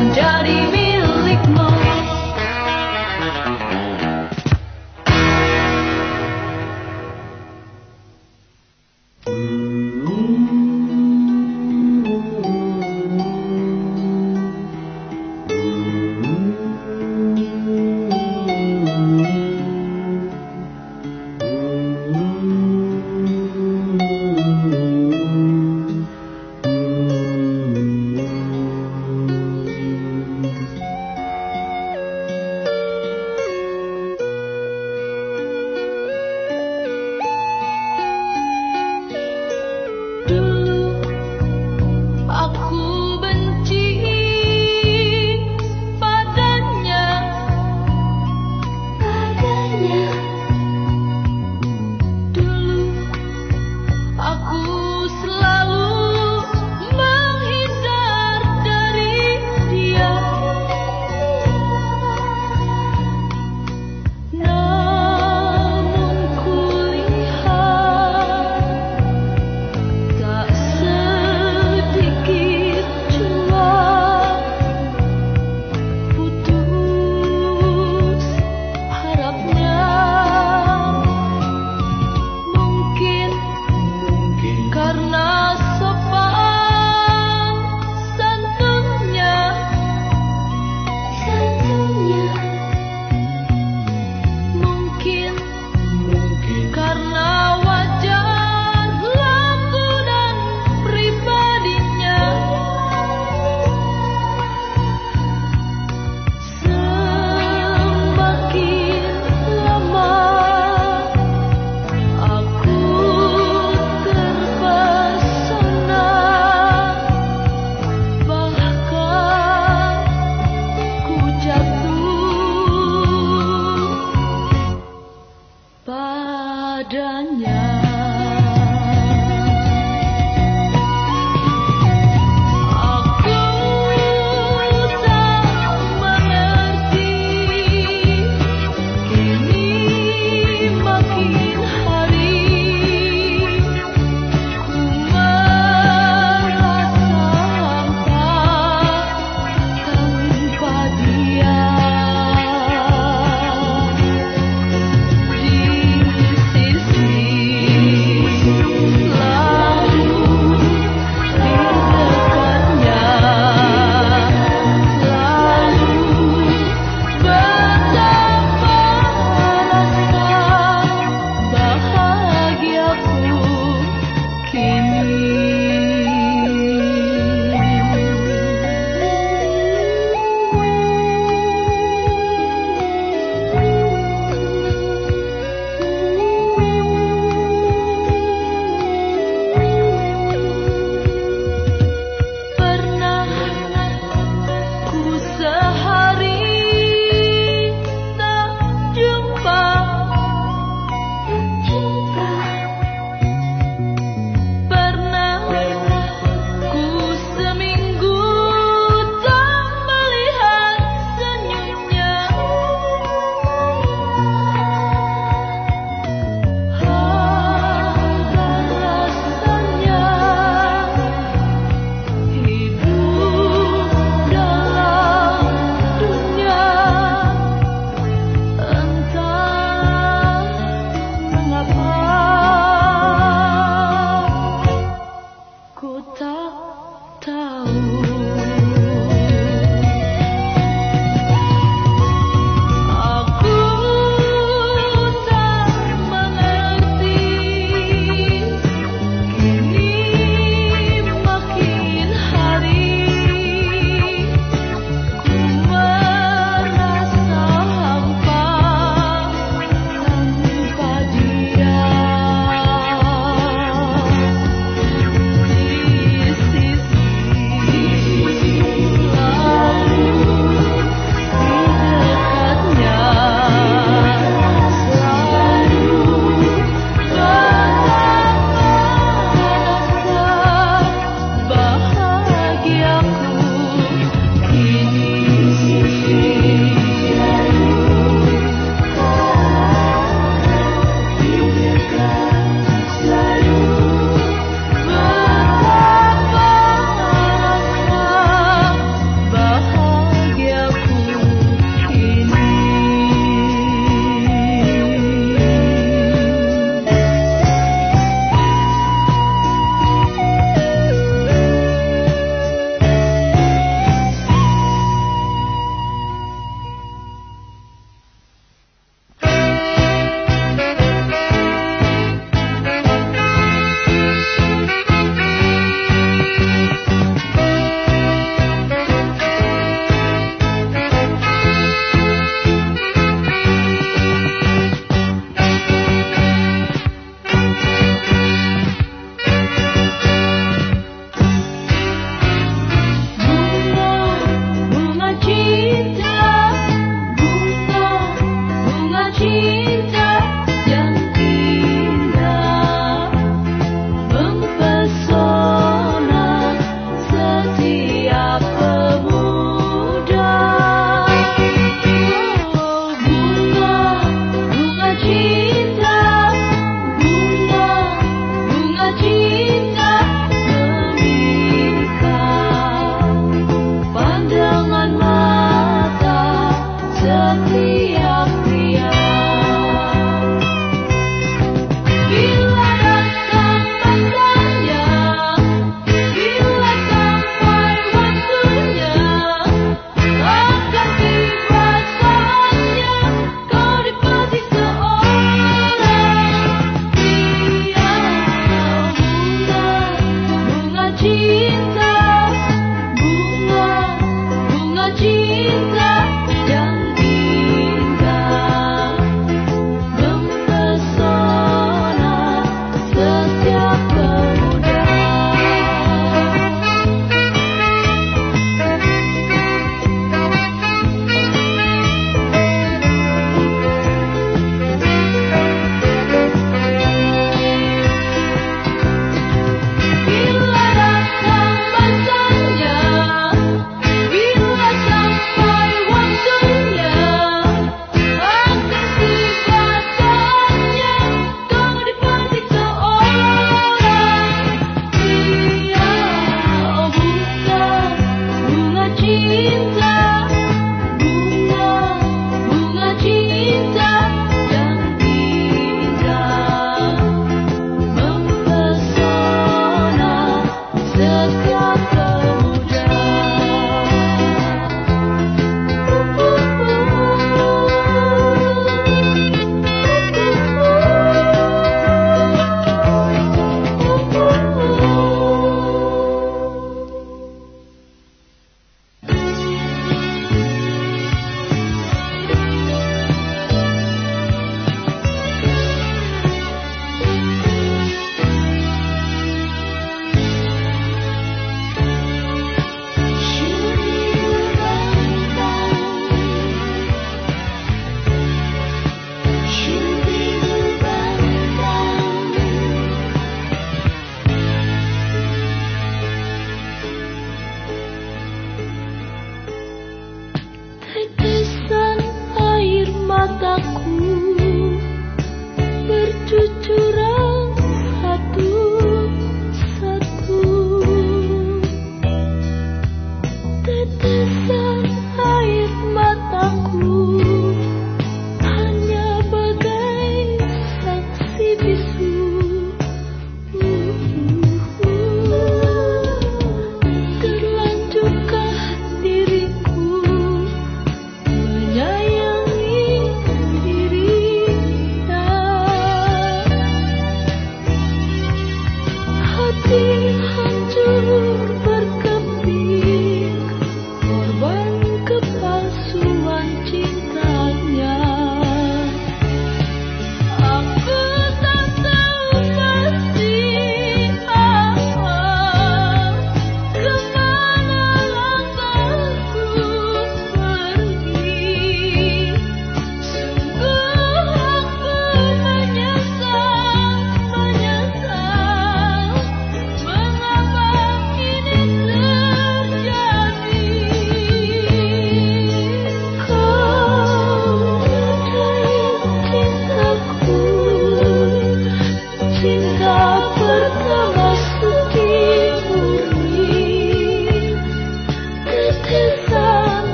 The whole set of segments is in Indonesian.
menjadi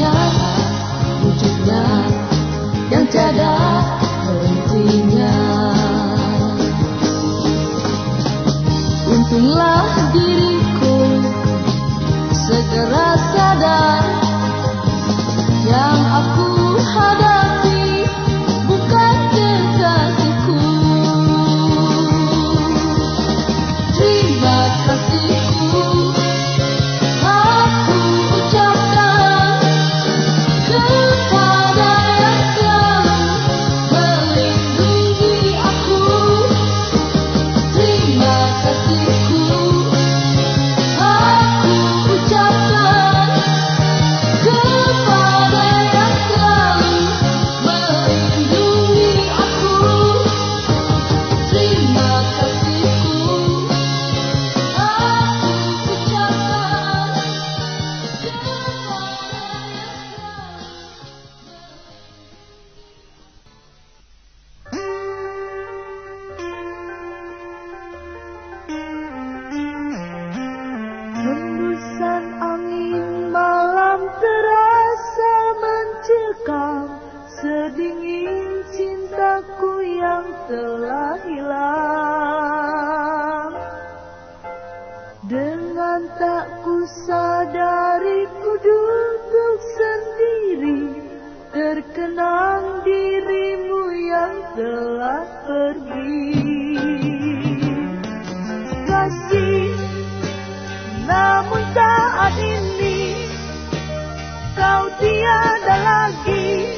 not telah hilang. Dengan tak ku sadari ku duduk sendiri Terkenang dirimu yang telah pergi. Kasih namun saat ini Kau tiada lagi.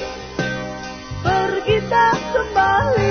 Pergi tak kembali.